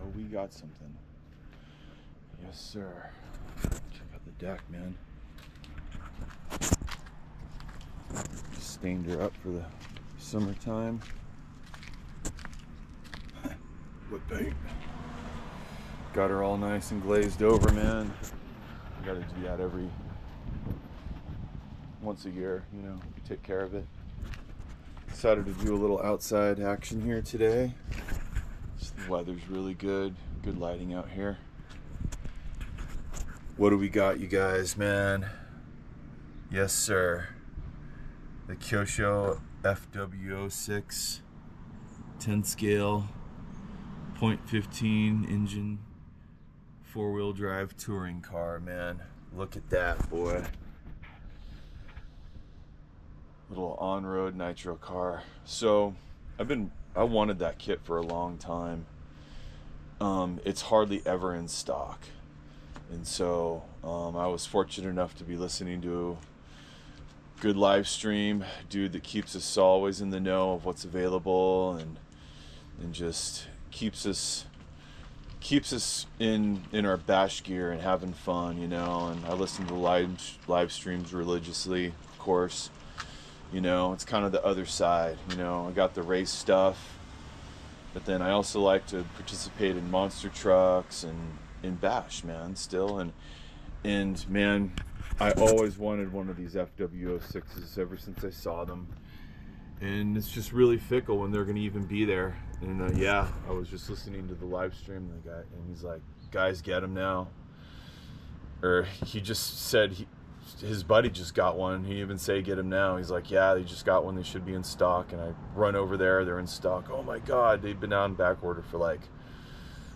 Oh, we got something. Yes, sir. Check out the deck, man. Stained her up for the summertime. What paint? Got her all nice and glazed over, man. You gotta do that every once a year, you know, take care of it. Decided to do a little outside action here today. The weather's really good, good lighting out here. What do we got, you guys, man? Yes, sir. The Kyosho FW06 10 scale 0.15 engine four wheel drive touring car, man. Look at that, boy. Little on road nitro car. So, I've been, I wanted that kit for a long time. Um, it's hardly ever in stock. And so, um, I was fortunate enough to be listening to a good live stream dude that keeps us always in the know of what's available and and just keeps us keeps us in in our bash gear and having fun, you know. And I listen to live live streams religiously, of course. You know, it's kind of the other side. You know, I got the race stuff, but then I also like to participate in monster trucks and in bash, man. Still, and and man, I always wanted one of these FW06s ever since I saw them and it's just really fickle when they're going to even be there. And uh, yeah, I was just listening to the live stream, the guy, and he's like, "Guys, get him now." Or he just said he, his buddy just got one. He even say, "Get him now." He's like, "Yeah, they just got one. They should be in stock." And I run over there. They're in stock. Oh my god, they've been on back order for like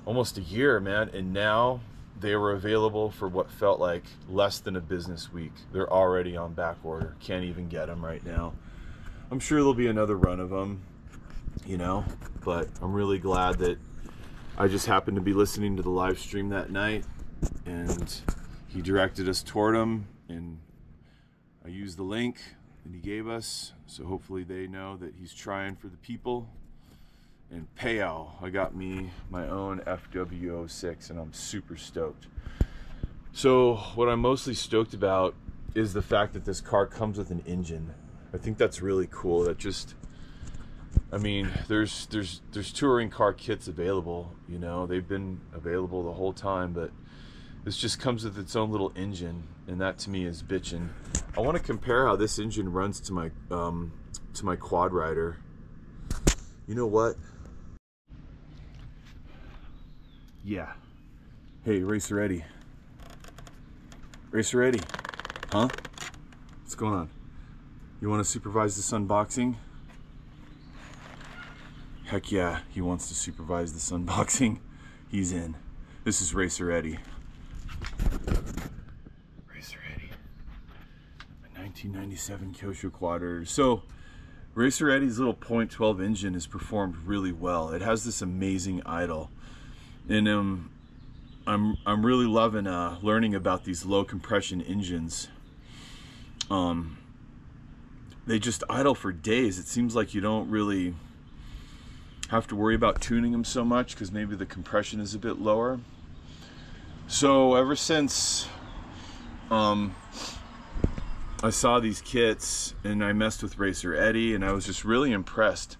almost a year, man. And now they were available for what felt like less than a business week. They're already on back order. Can't even get them right now. I'm sure there'll be another run of them, you know, but I'm really glad that I just happened to be listening to the live stream that night and he directed us toward them and I used the link that he gave us. So hopefully they know that he's trying for the people. And payout, I got me my own FW06 and I'm super stoked. So what I'm mostly stoked about is the fact that this car comes with an engine. I think that's really cool. That just, I mean, there's there's there's touring car kits available. You know, they've been available the whole time, but this just comes with its own little engine, and that to me is bitching. I want to compare how this engine runs to my um, to my quad rider. You know what? Yeah. Hey, Racer Eddie. Racer Eddie. Huh? What's going on? You want to supervise this unboxing? Heck yeah, he wants to supervise this unboxing. He's in. This is Racer Eddie. Racer Eddie. A 1997 Kyosho Quadder. So, Racer Eddie's little .12 engine has performed really well. It has this amazing idle. And um, I'm, I'm really loving uh, learning about these low compression engines. Um, they just idle for days. It seems like you don't really have to worry about tuning them so much because maybe the compression is a bit lower. So ever since um, I saw these kits and I messed with Racer Eddie and I was just really impressed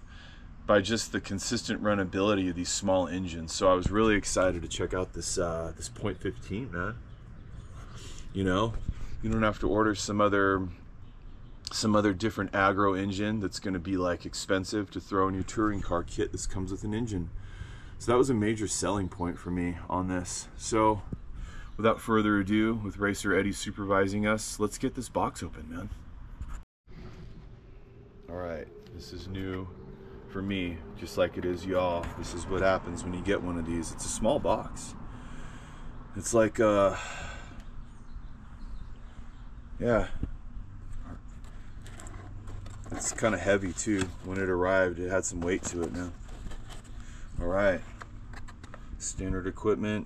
by just the consistent runability of these small engines. So I was really excited to check out this uh, this point 15, man. You know, you don't have to order some other some other different aggro engine that's going to be like expensive to throw in your touring car kit. This comes with an engine. So that was a major selling point for me on this. So without further ado, with Racer Eddie supervising us, let's get this box open, man. All right, this is new for me, just like it is y'all. This is what happens when you get one of these. It's a small box. It's like, uh, yeah, it's kind of heavy too. When it arrived, it had some weight to it now. All right, standard equipment.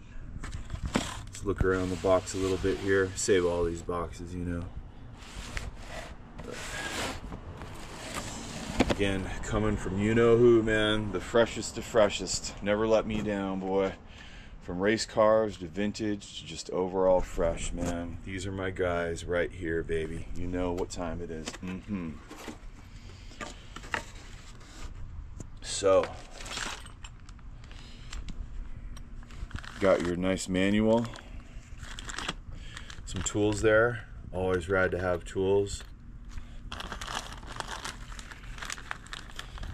Look around the box a little bit here. Save all these boxes, you know. Again, coming from you know who, man. The freshest to freshest. Never let me down, boy. From race cars to vintage to just overall fresh, man. These are my guys right here, baby. You know what time it is. Mm-hmm. So, got your nice manual. Some tools there. Always rad to have tools.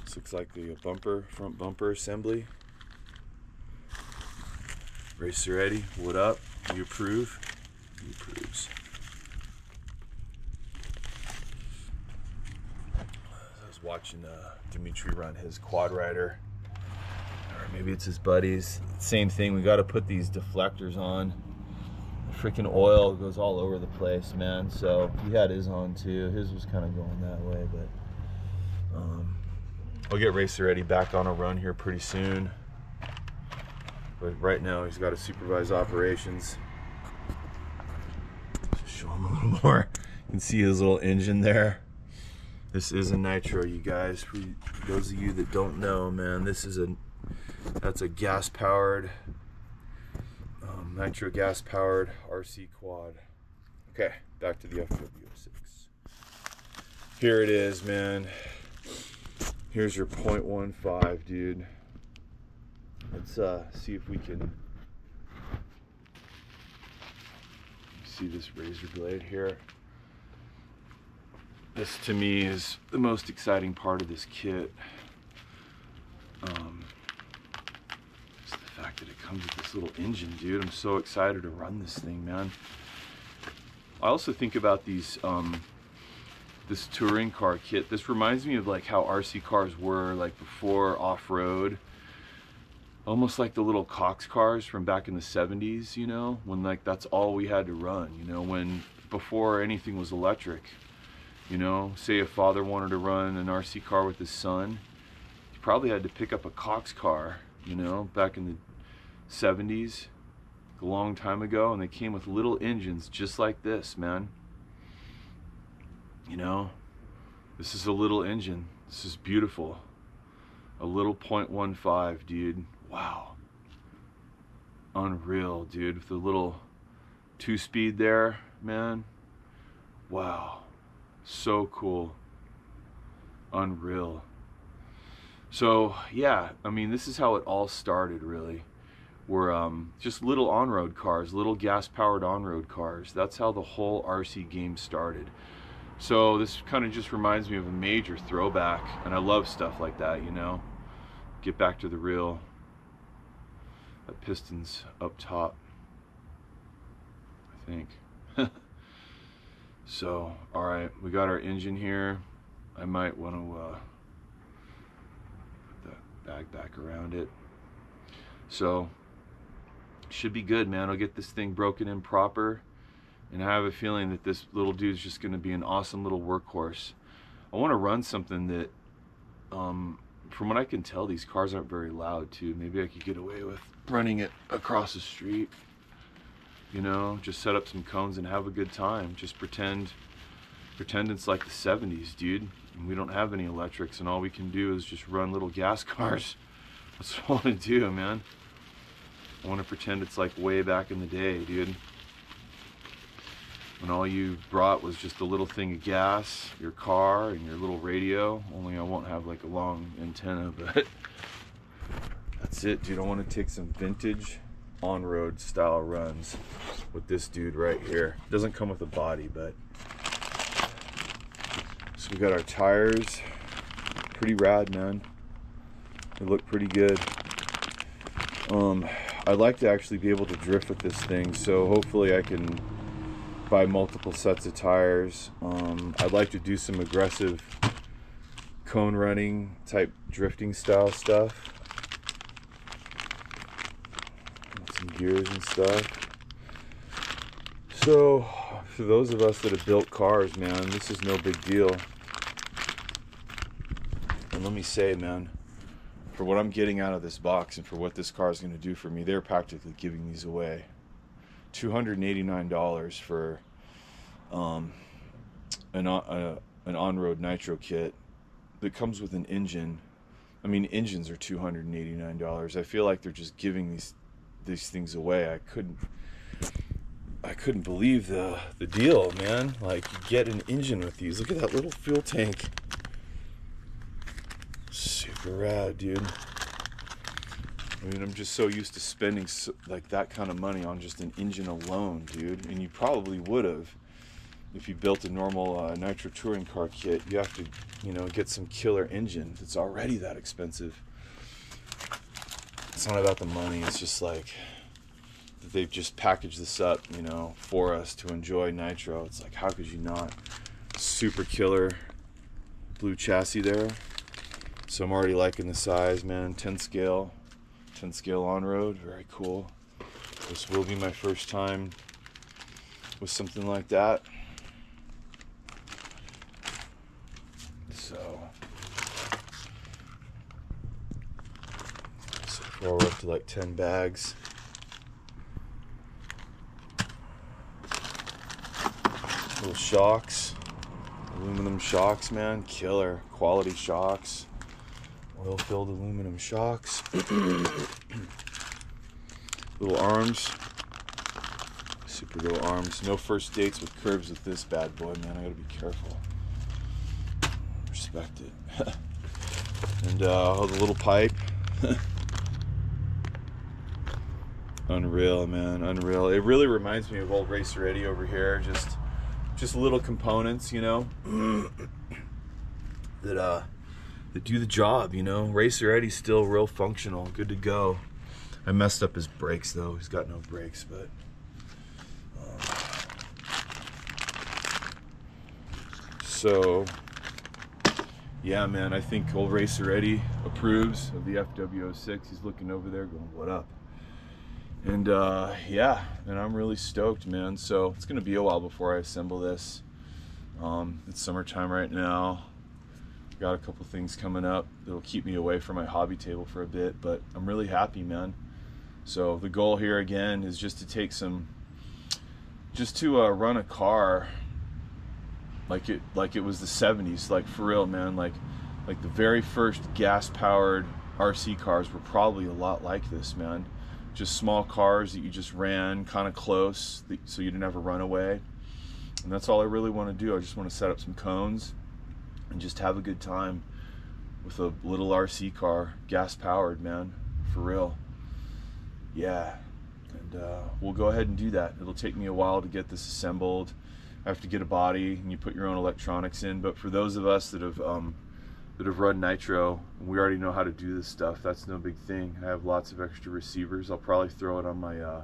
This looks like the bumper, front bumper assembly. Racer Eddie, what up? You approve? He approves. I was watching uh, Dimitri run his quad rider. Or maybe it's his buddies. Same thing, we gotta put these deflectors on. Freaking oil goes all over the place, man. So he had his on too. His was kind of going that way, but um, I'll get Racer Eddie back on a run here pretty soon. But right now he's got to supervise operations. Just show him a little more. You can see his little engine there. This is a nitro, you guys. For those of you that don't know, man, this is a that's a gas powered nitro gas powered RC quad. Okay, back to the FW06. Here it is, man. Here's your 0.15, dude. Let's uh, see if we can see this razor blade here. This to me is the most exciting part of this kit. Um, that it comes with this little engine, dude. I'm so excited to run this thing, man. I also think about these um, this touring car kit. This reminds me of like how RC cars were like before off-road. Almost like the little Cox cars from back in the 70s, you know, when like that's all we had to run, you know, when before anything was electric. You know, say a father wanted to run an RC car with his son, he probably had to pick up a Cox car, you know, back in the 70s, a long time ago, and they came with little engines just like this, man. You know, this is a little engine. This is beautiful. A little .15, dude. Wow. Unreal, dude. With the little two-speed there, man. Wow. So cool. Unreal. So, yeah, I mean, this is how it all started, really. Were um, just little on-road cars, little gas-powered on-road cars. That's how the whole RC game started. So this kind of just reminds me of a major throwback, and I love stuff like that, you know. Get back to the real. That piston's up top, I think. so, all right, we got our engine here. I might want to uh, put the bag back around it. So, should be good, man. I'll get this thing broken in proper and I have a feeling that this little dude's just going to be an awesome little workhorse. I want to run something that, um, from what I can tell, these cars aren't very loud too. Maybe I could get away with running it across the street. You know, just set up some cones and have a good time. Just pretend, pretend it's like the 70s, dude. And we don't have any electrics, and all we can do is just run little gas cars. That's what I want to do, man. I want to pretend it's like way back in the day, dude when all you brought was just a little thing of gas, your car, and your little radio. Only I won't have like a long antenna, but that's it, dude. I want to take some vintage on-road style runs with this dude right here. Doesn't come with a body, but so we got our tires. Pretty rad, man. They look pretty good. Um, I'd like to actually be able to drift with this thing, so hopefully I can buy multiple sets of tires. Um, I'd like to do some aggressive cone running type drifting style stuff. Some gears and stuff. So, for those of us that have built cars, man, this is no big deal. And let me say, man, for what I'm getting out of this box and for what this car is going to do for me, they're practically giving these away. $289 for um, an, uh, an on-road nitro kit that comes with an engine. I mean, engines are two hundred and eighty nine dollars. I feel like they're just giving these these things away. I couldn't I couldn't believe the the deal, man. Like you get an engine with these. Look at that little fuel tank. Rad, dude. I mean, I'm just so used to spending so, like that kind of money on just an engine alone, dude. And you probably would have if you built a normal uh, nitro touring car kit. You have to, you know, get some killer engine that's already that expensive. It's not about the money. It's just like they've just packaged this up, you know, for us to enjoy nitro. It's like, how could you not? Super killer blue chassis there. So I'm already liking the size, man. 10 scale, 10 scale on road, very cool. This will be my first time with something like that. So, so far we're up to like 10 bags. Little shocks, aluminum shocks, man, killer quality shocks, oil filled aluminum shocks, little arms, super little arms. No first dates with curves with this bad boy, man. I gotta be careful. Respect it. and uh, the little pipe. Unreal, man, unreal. It really reminds me of old Racer Eddie over here. Just just little components, you know, that uh that do the job, you know. Racer Eddie's still real functional, good to go. I messed up his brakes though. He's got no brakes, but um, so yeah, man. I think old Racer Eddie approves of the FW06. He's looking over there, going, "What up?" and uh, yeah and i'm really stoked man so it's gonna be a while before i assemble this um, it's summertime right now got a couple things coming up that'll keep me away from my hobby table for a bit but i'm really happy man so the goal here again is just to take some just to uh, run a car like it like it was the 70s like for real man like like the very first gas powered rc cars were probably a lot like this man just small cars that you just ran kind of close so you didn't have a runaway. And that's all I really want to do. I just want to set up some cones and just have a good time with a little RC car, gas powered, man, for real. Yeah, and uh, we'll go ahead and do that. It'll take me a while to get this assembled. I have to get a body and you put your own electronics in. But for those of us that have um, that have run Nitro, we already know how to do this stuff. That's no big thing. I have lots of extra receivers. I'll probably throw it on my, uh,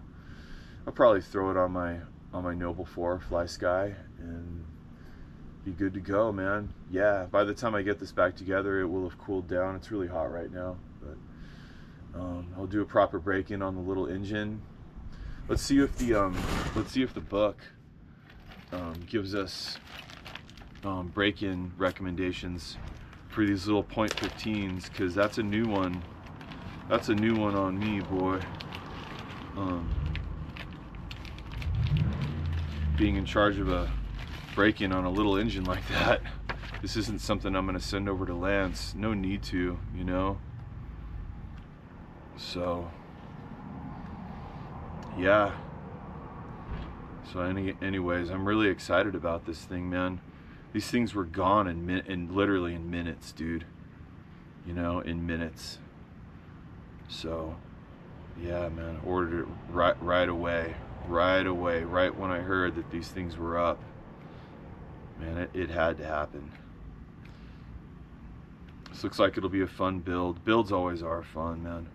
I'll probably throw it on my on my Noble 4 Fly Sky and be good to go, man. Yeah, by the time I get this back together, it will have cooled down. It's really hot right now, but um, I'll do a proper break-in on the little engine. Let's see if the um, let's see if the book um, gives us um, break-in recommendations for these little point 15s because that's a new one that's a new one on me boy um, being in charge of a break-in on a little engine like that. This isn't something I'm gonna send over to Lance. No need to you know? So yeah. So any anyways I'm really excited about this thing man. These things were gone in, min- in literally in minutes, dude. You know, in minutes. So, yeah, man, ordered it right right away, right away, right when I heard that these things were up. Man, it, it had to happen. This looks like it'll be a fun build. Builds always are fun, man.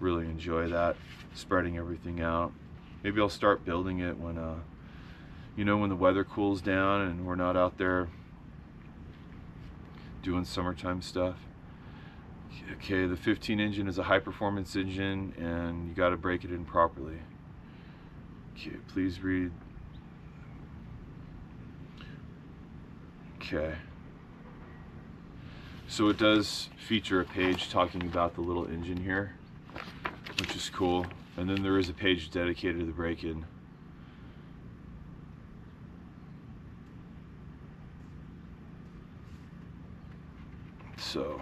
Really enjoy that, spreading everything out. Maybe I'll start building it when uh, you know when the weather cools down and we're not out there doing summertime stuff okay the 15 engine is a high performance engine and you got to break it in properly okay please read okay. So it does feature a page talking about the little engine here which is cool. And then there is a page dedicated to the break-in. So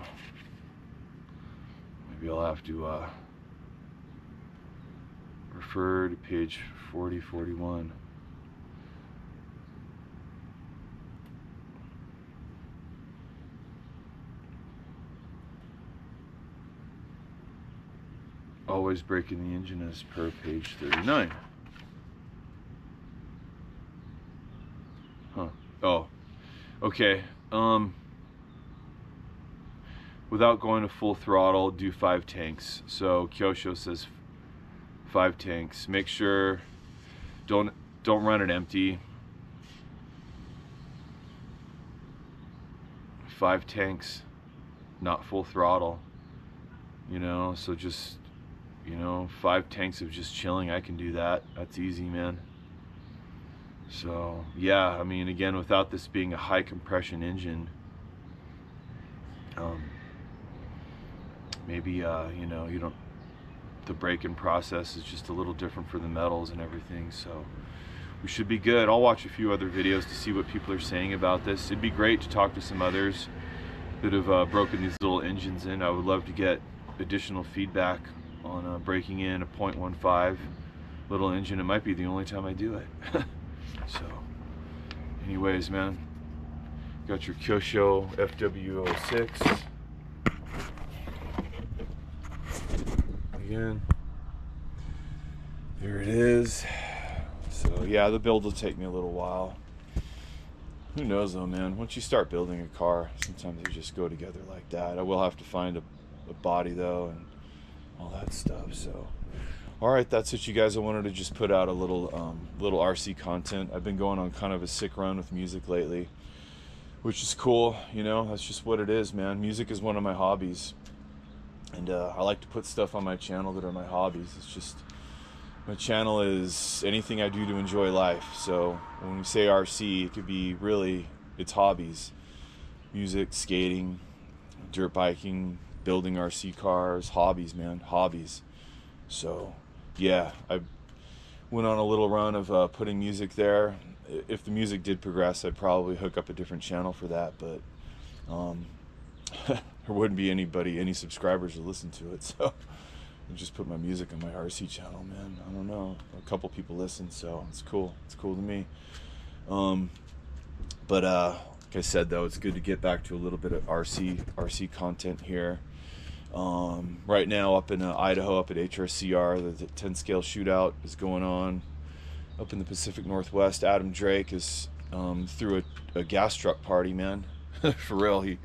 maybe I'll have to uh, refer to page 40, Always breaking the engine as per page 39. Huh. Oh. Okay. Um without going to full throttle, do five tanks. So Kyosho says five tanks. Make sure don't don't run it empty. Five tanks, not full throttle. You know, so just you know, five tanks of just chilling, I can do that. That's easy, man. So, yeah, I mean, again, without this being a high compression engine, um, maybe, uh, you know, you don't, the breaking process is just a little different for the metals and everything. So, we should be good. I'll watch a few other videos to see what people are saying about this. It'd be great to talk to some others that have uh, broken these little engines in. I would love to get additional feedback on uh, breaking in a 0.15 little engine. It might be the only time I do it. so, anyways, man, got your Kyosho FW06. Again, there it is. So, yeah, the build will take me a little while. Who knows though, man? Once you start building a car, sometimes they just go together like that. I will have to find a, a body though, and all that stuff. So, all right, that's it, you guys. I wanted to just put out a little um, little RC content. I've been going on kind of a sick run with music lately, which is cool. You know, that's just what it is, man. Music is one of my hobbies, and uh, I like to put stuff on my channel that are my hobbies. It's just my channel is anything I do to enjoy life. So when we say RC, it could be really it's hobbies, music, skating, dirt biking, building RC cars, hobbies, man, hobbies. So, yeah, I went on a little run of uh, putting music there. If the music did progress, I'd probably hook up a different channel for that, but um, there wouldn't be anybody, any subscribers to listen to it. So, I just put my music on my RC channel, man. I don't know. A couple people listen, so it's cool. It's cool to me. Um, but uh, like I said, though, it's good to get back to a little bit of RC RC content here. Um, right now, up in uh, Idaho, up at HRCR, the, the 10 scale shootout is going on. Up in the Pacific Northwest, Adam Drake is um, through a, a, gas truck party, man. For real, he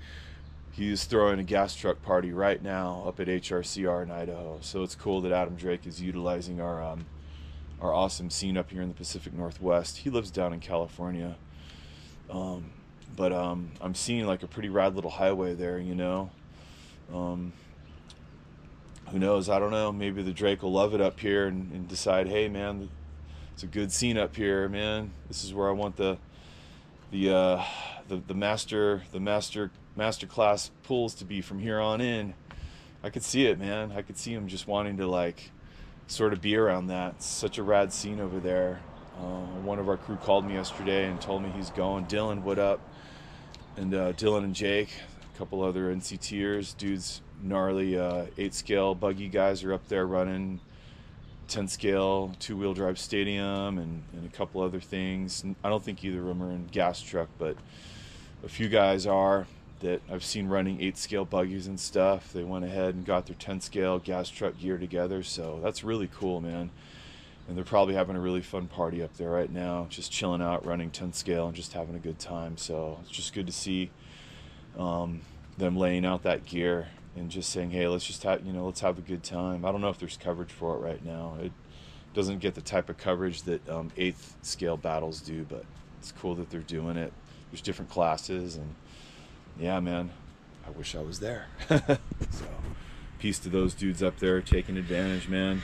he's throwing a gas truck party right now up at HRCR in Idaho. So it's cool that Adam Drake is utilizing our um, our awesome scene up here in the Pacific Northwest. He lives down in California. Um, but um, I'm seeing like a pretty rad little highway there, you know. Who knows? I don't know. Maybe the Drake will love it up here and, and, decide, hey, man, it's a good scene up here, man. This is where I want the the uh, the, the master the master master class pools to be from here on in. I could see it, man. I could see him just wanting to like sort of be around that. It's such a rad scene over there. Uh, one of our crew called me yesterday and told me he's going. Dylan, what up? And uh, Dylan and Jake, a couple other NCTers, dudes gnarly uh, eight scale buggy guys are up there running 10 scale two wheel drive stadium and, and a couple other things. I don't think either of them are in gas truck, but a few guys are that I've seen running eight scale buggies and stuff. They went ahead and got their 10 scale gas truck gear together, so that's really cool, man. And they're probably having a really fun party up there right now, just chilling out, running 10 scale, and just having a good time. So it's just good to see um, them laying out that gear and just saying, hey, let's just have you know, let's have a good time. I don't know if there's coverage for it right now. It doesn't get the type of coverage that um, eighth scale battles do, but it's cool that they're doing it. There's different classes, and yeah, man, I wish I was there. so, peace to those dudes up there taking advantage, man.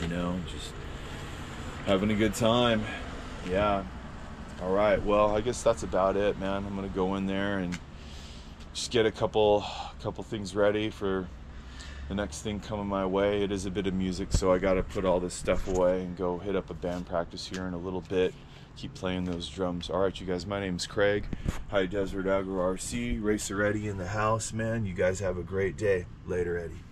You know, just having a good time. Yeah. All right. Well, I guess that's about it, man. I'm gonna go in there and just get a couple couple things ready for the next thing coming my way. It is a bit of music, so I got to put all this stuff away and go hit up a band practice here in a little bit. Keep playing those drums. All right, you guys. My name's Craig. High Desert Aggro RC. Racer Eddie in the house, man. You guys have a great day. Later, Eddie.